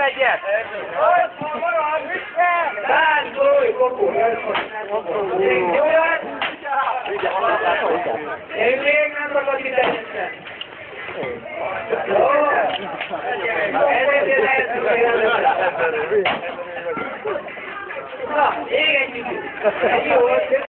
egyet! Lászlói kopó! Én még nem rakod ide vissza. Jó? Ezért lehet, hogy Na, még egy 谁给你？给我谁？